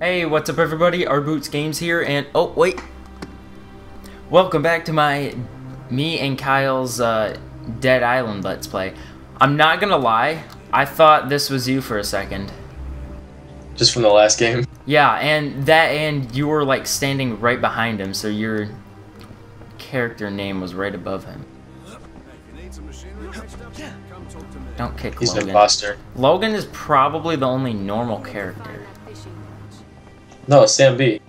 Hey, what's up everybody? RBoots Games here, and oh wait, welcome back to my me and Kyle's uh, Dead Island Let's Play. I'm not gonna lie, I thought this was you for a second. Just from the last game. Yeah, and that and you were like standing right behind him, so your character name was right above him. Don't kick He's Logan. an imposter. Logan is probably the only normal character. No, Sam B.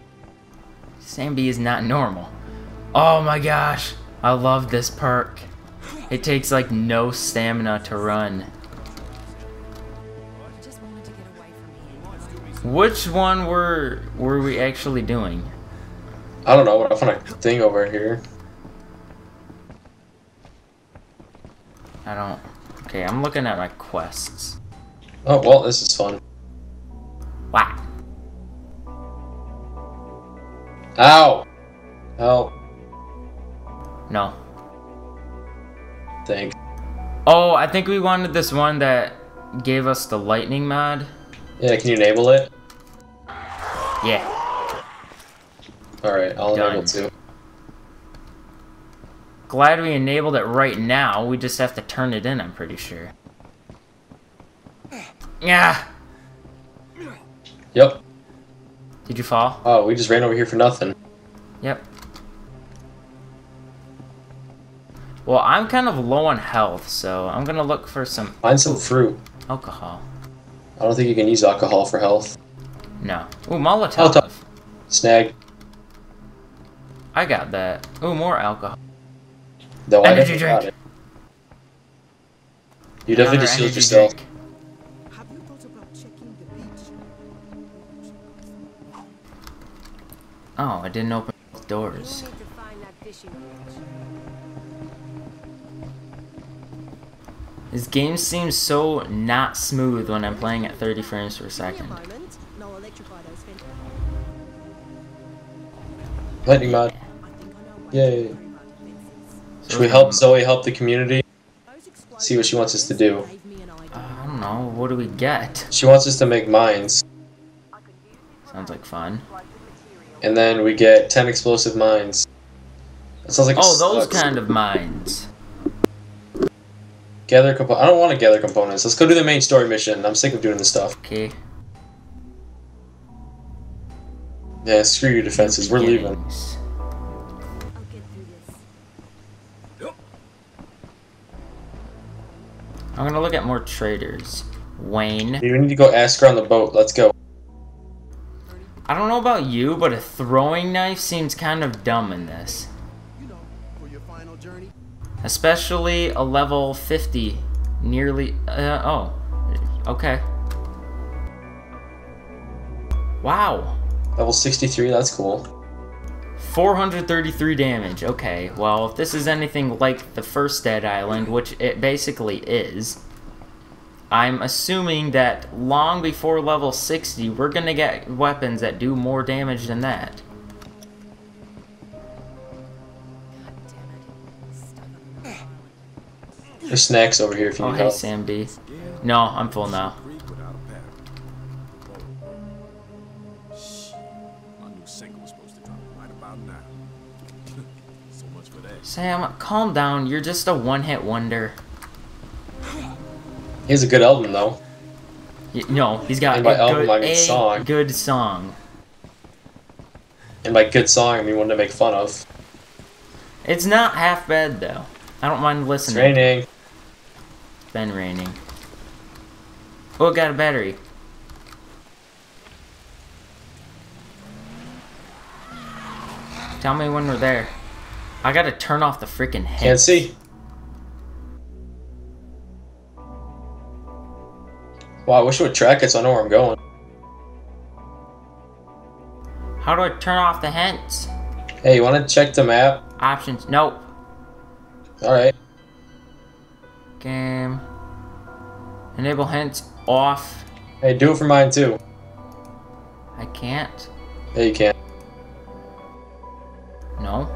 Sam B is not normal. Oh my gosh, I love this perk. It takes like no stamina to run. Which one were were we actually doing? I don't know. I found a thing over here. I don't. Okay, I'm looking at my quests. Oh well, this is fun. Wow. Ow! Help! No. Thanks. Oh, I think we wanted this one that gave us the lightning mod. Yeah, can you enable it? Yeah. All right, I'll Done. enable too. Glad we enabled it right now. We just have to turn it in, I'm pretty sure. Yeah. Yep. Did you fall? Oh, we just ran over here for nothing. Yep. Well, I'm kind of low on health, so I'm gonna look for some Find some fruit. alcohol. I don't think you can use alcohol for health. No. Ooh, Molotov. Molotov. Snag. I got that. Ooh, more alcohol. No, I Energy drink. You definitely healed yourself. drink. Oh, I didn't open both doors. You'll need to find that fishing village. This game seems so not smooth when I'm playing at 30 frames per second. Give me a moment. and I'll electrify those fences. Lightning mod. I think I know what Yay. to do about defenses. Should we help Zoe help the community? See what she wants us to do. gave me an idea. I don't know. What do we get? She wants us to make mines, Sounds like fun. And then we get ten explosive mines. That sounds like Oh, those sucks. kind of mines. Gather compo- I don't want to gather components. Let's go do the main story mission. I'm sick of doing this stuff. Okay. Yeah, screw your defenses. We're leaving. Beginnings. I'll get through this. I'm gonna look at more traders. Wayne. You need to go ask her on the boat. Let's go. I don't know about you, but a throwing knife seems kind of dumb in this. You know, for your final journey. Especially a level 50. Nearly. Uh, oh. Okay. Wow. Level 63. That's cool. 433 damage. Okay, well, if this is anything like the first Dead Island, which it basically is, I'm assuming that long before level 60, we're gonna get weapons that do more damage than that. There's snacks over here if you Oh, need hey, help. Sam B. No, I'm full now. My new single was supposed to drop right about now. so much for that. Sam, calm down. You're just a one-hit wonder. He has a good album though. Y no, he's got And by a, album, good, I mean a song. good song. And by good song, I mean one to make fun of. It's not half bad, though. I don't mind It's listening. raining. It's been raining. Oh, it got a battery. Tell me when we're there. I gotta turn off the freaking hint. Can't see. Wow, I wish it would track it so I know where I'm going. How do I turn off the hints? Hey, you want to check the map? Options. Nope. Alright. Game. Enable hints off. Hey, do it for mine too. I can't. Yeah, you can. No.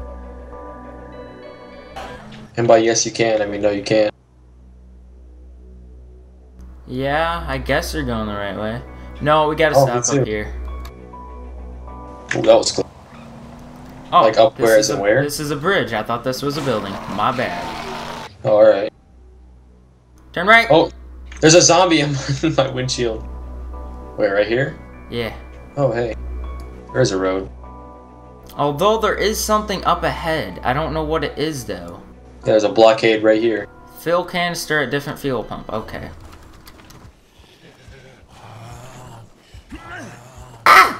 And by yes, you can, I mean no, you can't. Yeah, I guess you're going the right way. No, we gotta Oh, stop up here. Ooh, that was close. Oh, Like up where is as in a- where? This is a bridge. I thought this was a building. My bad. Oh, alright. Turn right. Oh, there's a zombie in my windshield. Wait, right here? Yeah. Oh, hey. There's a road. Although there is something up ahead. I don't know what it is though. There's a blockade right here. Fill canister at different fuel pump. Okay.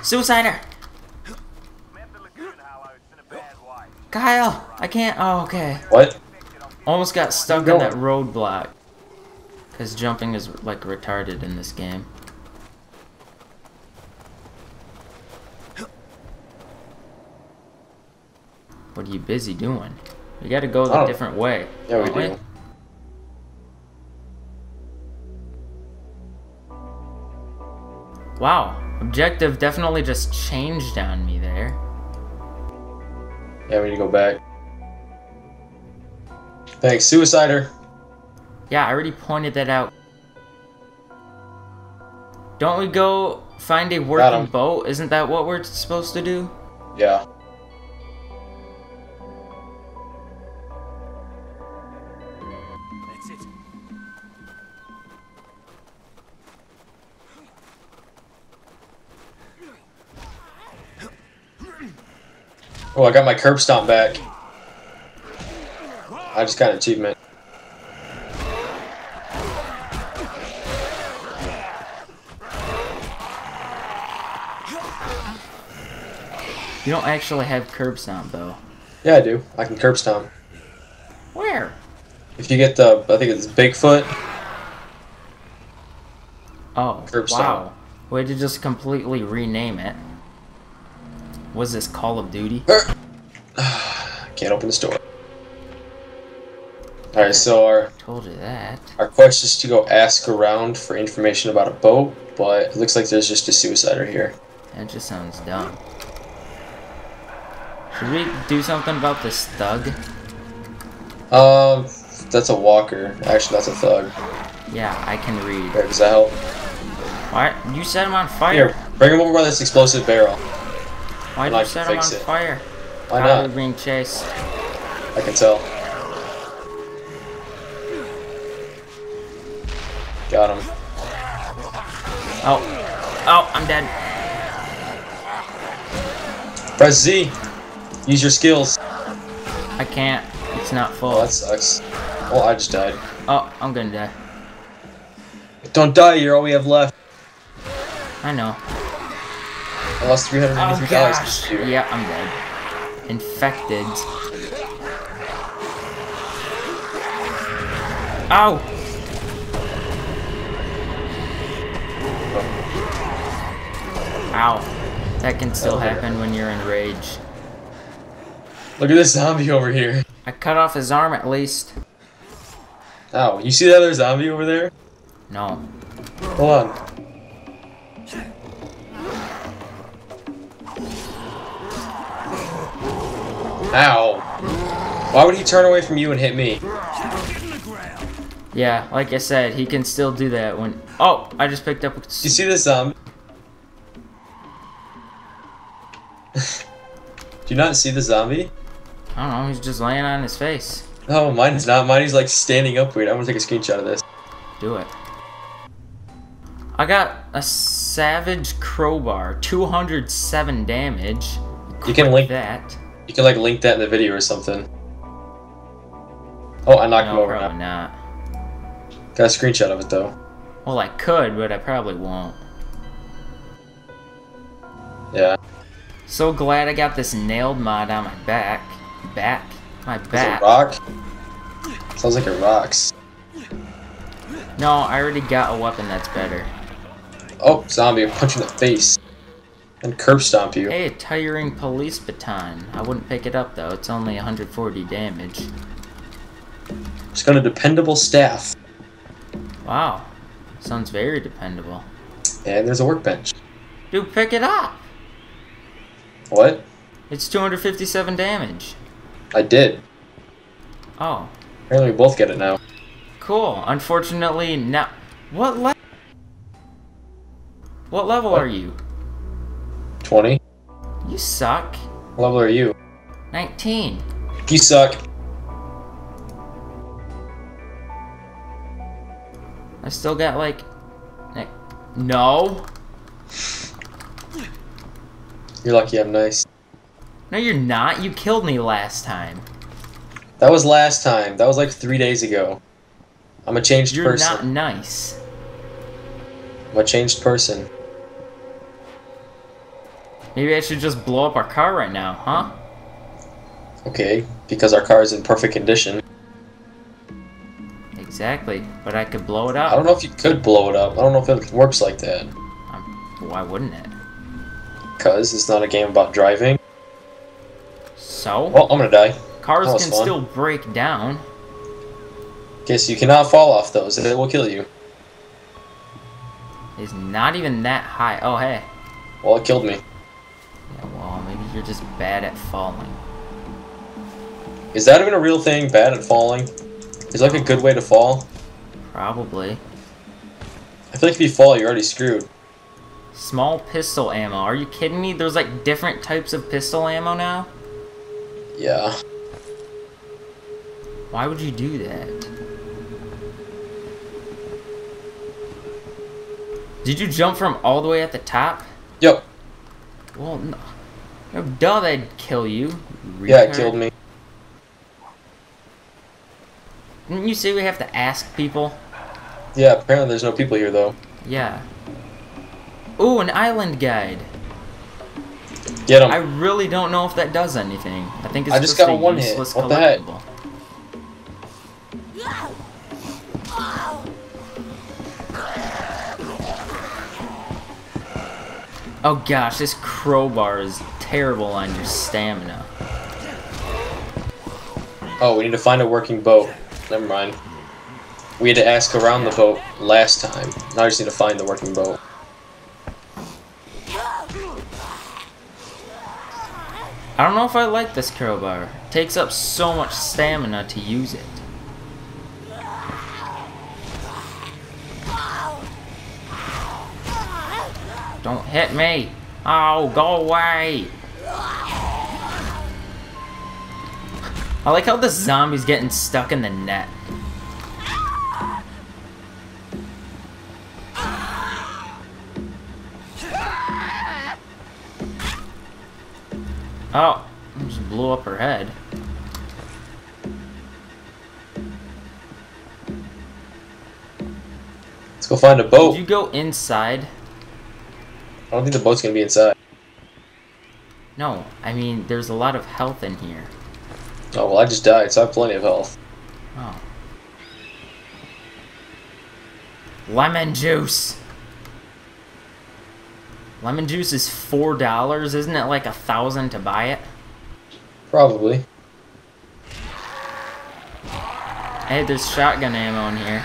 Suicider! Kyle! I can't. Oh, okay. What? Almost got stuck in that roadblock. Because jumping is like retarded in this game. What are you busy doing? You gotta go the Oh. different way. Yeah, we do. Wow. Objective definitely just changed on me there. Yeah, we need to go back. Thanks, Suicider. Yeah, I already pointed that out. Don't we go find a working boat? Isn't that what we're supposed to do? Yeah. Oh, I got my curb stomp back. I just got an achievement. You don't actually have curb stomp though. Yeah, I do. I can curb stomp. Where? If you get the, I think it's Bigfoot. Oh, Curb wow. stomp. Way to just completely rename it. Was this Call of Duty? Can't open this door. All right, so our Told you that. our quest is to go ask around for information about a boat, but it looks like there's just a suicider here. That just sounds dumb. Should we do something about this thug? Um, that's a walker. Actually, that's a thug. Yeah, I can read. Does that help? Why? You set him on fire. Here, bring him over by this explosive barrel. Why'd and you set him on it. fire? Why How are not? we being chased? I can tell. Got him. Oh. Oh, I'm dead. Press Z. Use your skills. I can't. It's not Oh, full. that sucks. Oh, I just died. Oh, I'm gonna die. Don't die, you're all we have left. I know. I lost Oh $383 gosh. this year. Yeah, I'm dead. Infected. Ow! Ow. That can still happen when you're in rage. Look at this zombie over here. I cut off his arm at least. Ow, you see that other zombie over there? No. Hold on. Ow. Why would he turn away from you and hit me? Yeah, like I said, he can still do that when. Oh, I just picked up. A... You see this zombie? Um, do you not see the zombie? I don't know. He's just laying on his face. Oh, mine's not. Mine is like standing up weird. I'm gonna take a screenshot of this. Do it. I got a savage crowbar, 207 damage. You can link that. You can like link that in the video or something. Oh, I knocked him over probably now. not. Got a screenshot of it though. Well, I could, but I probably won't. Yeah. So glad I got this nailed mod on my back. Back. My Is it back. rock? Sounds like it rocks. No, I already got a weapon that's better. Oh, zombie, punch in the face. And curb stomp you. Hey, a tiring police baton. I wouldn't pick it up though. It's only 140 damage. It's got a dependable staff. Wow. Sounds very dependable. And there's a workbench. Dude, pick it up. What? It's 257 damage. I did. Oh, Apparently we both get it now. cool. Unfortunately, now. What level? What level What? are you? 20? You suck. What level are you? 19. You suck. I still got like. No. You're lucky I'm nice. No, you're not. You killed me last time. That was last time. That was like three days ago. I'm a changed You're person. not nice. I'm a changed person. Maybe I should just blow up our car right now, huh? Okay, because our car is in perfect condition. Exactly. But I could blow it up. I don't know if you could blow it up. I don't know if it works like that. Um, why wouldn't it? Because it's not a game about driving. So? Well, I'm gonna die. Cars can fun. still break down. Okay, so you cannot fall off those, and it will kill you. It's not even that high. Oh, hey. Well, it killed me. Yeah, well, maybe you're just bad at falling. Is that even a real thing? Bad at falling? Is like a good way to fall? Probably. I feel like if you fall, you're already screwed. Small pistol ammo. Are you kidding me? There's like different types of pistol ammo now? Yeah. Why would you do that? Did you jump from all the way at the top? Yep. Well, no. No, duh, that'd kill you. you Yeah, it killed me. Didn't you say we have to ask people? Yeah, apparently there's no people here though. Yeah. Ooh, an island guide. Get him. I really don't know if that does anything. I think it's I just got a a one hit. What the heck? Oh gosh, this crowbar is terrible on your stamina. Oh, we need to find a working boat. Never mind. We had to ask around the boat last time. Now I just need to find the working boat. I don't know if I like this crowbar. It takes up so much stamina to use it. Don't hit me! Oh, go away! I like how the zombie's getting stuck in the net. Oh, just blew up her head. Let's go find a Did boat. you go inside? I don't think the boat's gonna be inside. No, I mean, there's a lot of health in here. Oh well, I just died, so I have plenty of health. Oh. Lemon juice! Lemon juice is four dollars, isn't it like a thousand to buy it? Probably. Hey, there's shotgun ammo in here.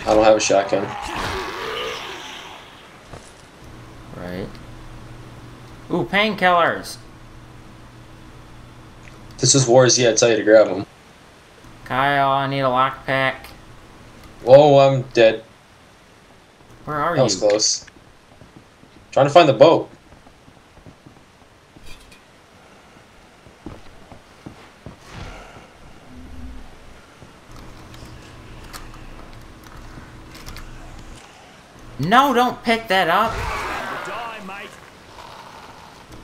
I don't have a shotgun. Right. Ooh, painkillers! This is War I tell you to grab them. Kyle, I need a lockpick. Whoa, I'm dead. Where are That was you? close. Trying to find the boat. No, don't pick that up! Die, mate.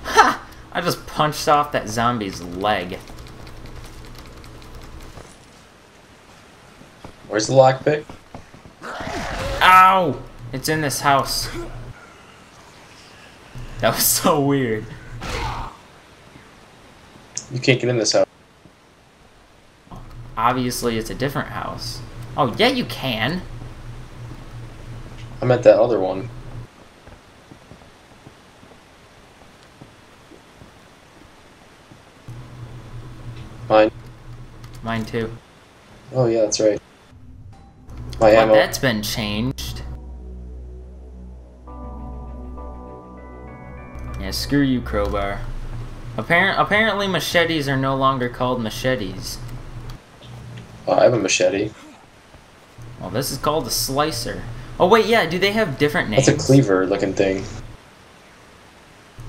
Ha! I just punched off that zombie's leg. Where's the lockpick? Ow! It's in this house. That was so weird. You can't get in this house. Obviously, it's a different house. Oh, yeah, you can. I'm at that other one. Mine. Mine too. Oh yeah, that's right. My But ammo. that's been changed. Yeah, screw you, crowbar. Apparent, apparently machetes are no longer called machetes. I have a machete. Well, this is called a slicer. Oh wait, yeah, do they have different names? That's a cleaver looking thing.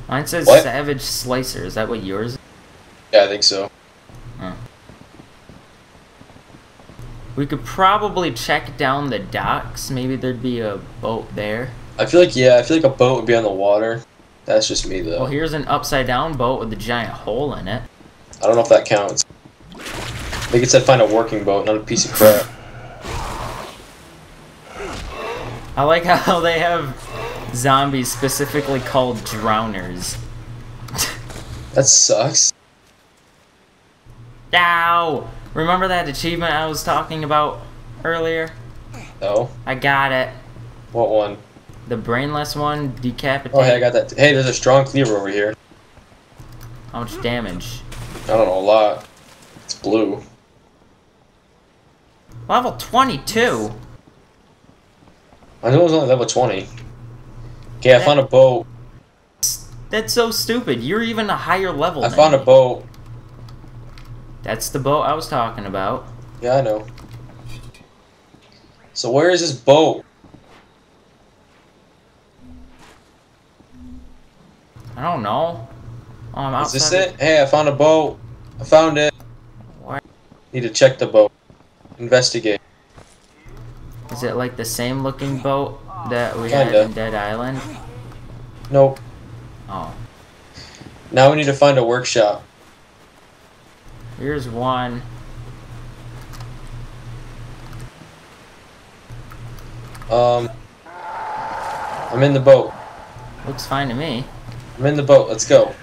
Mine says What? Savage Slicer. Is that what yours is? Yeah, I think so. We could probably check down the docks. Maybe there'd be a boat there. I feel like yeah, I feel like a boat would be on the water. That's just me though. Well, here's an upside down boat with a giant hole in it. I don't know if that counts. I think it said find a working boat, not a piece of crap. I like how they have zombies specifically called drowners. That sucks. Ow! Remember that achievement I was talking about earlier? No. I got it. What one? The brainless one, decapitate. Oh hey, I got that. Hey, there's a strong cleaver over here. How much damage? I don't know a lot. It's blue. Level 22? I know it was only level 20. Okay, I found a boat. That's so stupid. You're even a higher level I found a me. That's the boat I was talking about. Yeah, I know. So where is this boat? I don't know. Oh, I'm Is this it? Hey, I found a boat. I found it. Where? Need to check the boat. Investigate. Is it like the same looking boat that we had Kinda. in Dead Island? Nope. Oh. Now we need to find a workshop. Here's one. Um, I'm in the boat. Looks fine to me. I'm in the boat. Let's go.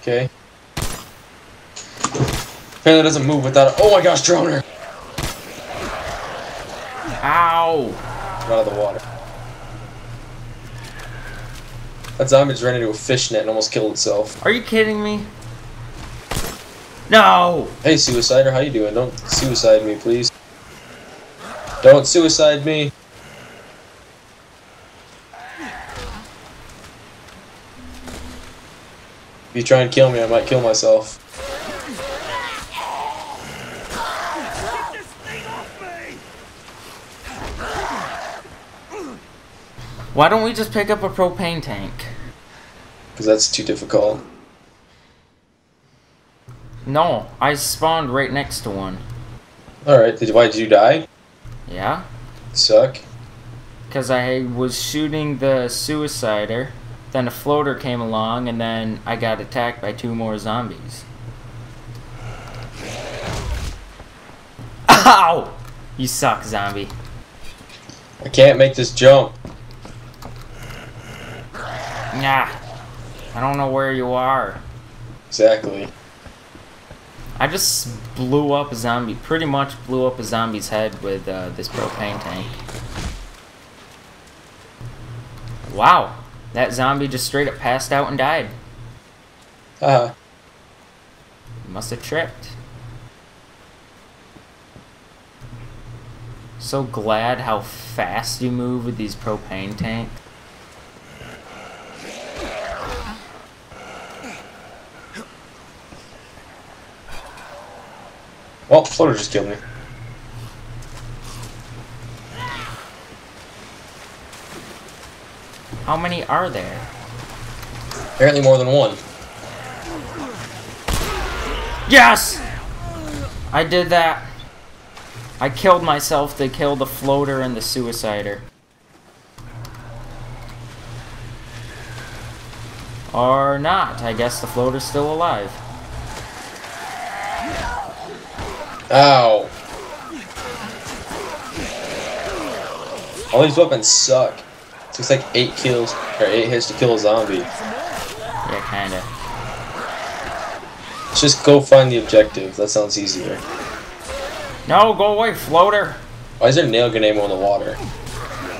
Okay. Apparently it doesn't move without a- Oh my gosh, drowner! Ow! Out of the water. That zombie's ran into a fishnet and almost killed itself. Are you kidding me? No! Hey, suicider, how you doing? Don't suicide me, please. Don't suicide me. If you try and kill me, I might kill myself. Why don't we just pick up a propane tank? Because that's too difficult. No, I spawned right next to one. Alright, did, why did you die? Yeah? Suck. Because I was shooting the suicider, then a floater came along, and then I got attacked by two more zombies. Ow! You suck, zombie. I can't make this jump. Nah. I don't know where you are. Exactly. I just blew up a zombie, pretty much blew up a zombie's head with uh, this propane tank. Wow. That zombie just straight up passed out and died. Haha. Must have tripped. So glad how fast you move with these propane tanks. Well, floater just killed me. How many are there? Apparently more than one. Yes! I did that. I killed myself to kill the floater and the suicider. Or not. I guess the floater's still alive. Ow. All these weapons suck. It takes like eight kills, or eight hits to kill a zombie. Yeah, kinda. Let's just go find the objective. That sounds easier. No, go away, floater! Why is there nail gun ammo in the water?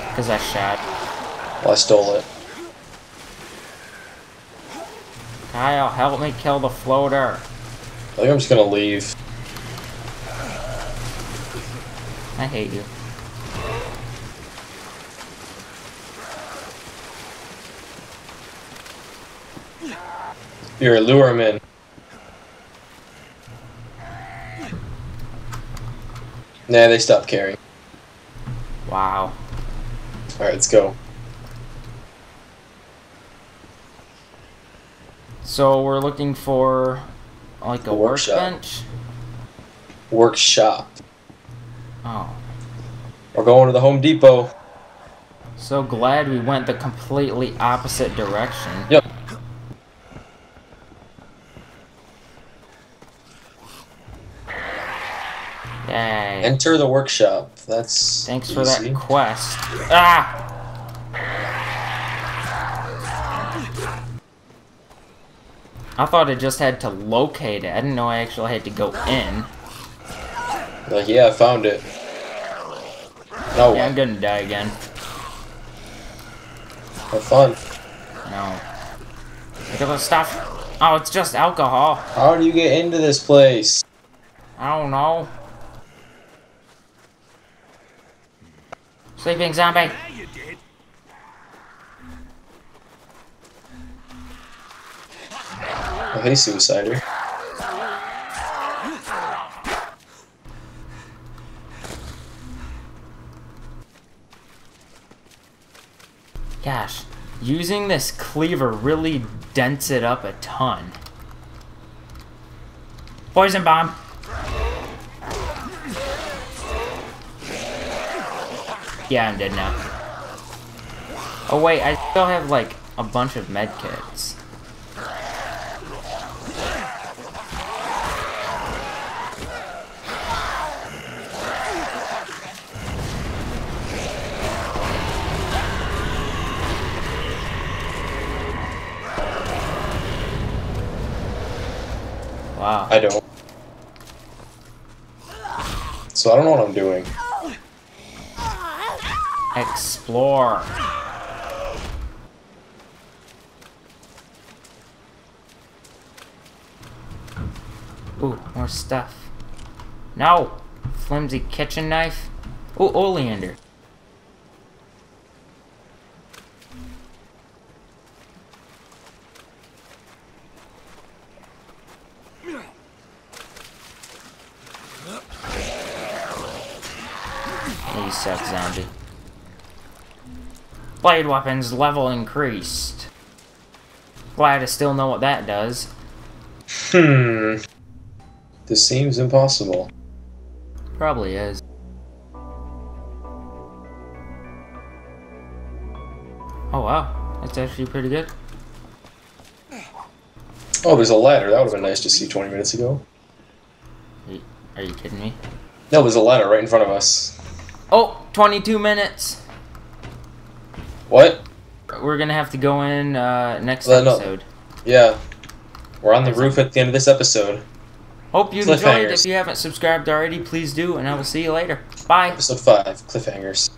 Because I shot. Well, I stole it. Kyle, help me kill the floater. I think I'm just gonna leave. I hate you. Here, lure him in. Nah, they stopped caring. Wow. Alright, let's go. So we're looking for like a, A workshop. workbench. Workshop. Oh, We're going to the Home Depot. so glad we went the completely opposite direction. Yep. Yay. Enter the workshop. That's Thanks for that quest. Ah! I thought I just had to locate it. I didn't know I actually had to go in. Like, yeah, I found it. No, Yeah, I'm gonna die again. have fun. No. Look at the stuff. Oh, it's just alcohol. How do you get into this place? I don't know. Sleeping zombie. Now you did. Oh, hey, Suicider. Gosh, using this cleaver really dents it up a ton. Poison bomb. Yeah, I'm dead now. Oh wait, I still have like a bunch of med Wow. I don't. So I don't know what I'm doing. Explore. Ooh, more stuff. No! Flimsy kitchen knife. Ooh, oleander. You suck, zombie. Blade weapons level increased. Glad I still know what that does. Hmm. This seems impossible. Probably is. Oh wow, that's actually pretty good. Oh, there's a ladder. That would have been nice to see 20 minutes ago. Are you, are you kidding me? No, there's a ladder right in front of us. Oh, 22 minutes! What? We're gonna have to go in uh, next Well, no. episode. Yeah. We're on the roof at the end of this episode. Hope you enjoyed. If you haven't subscribed already, please do, and I will see you later. Bye. Episode 5, Cliffhangers.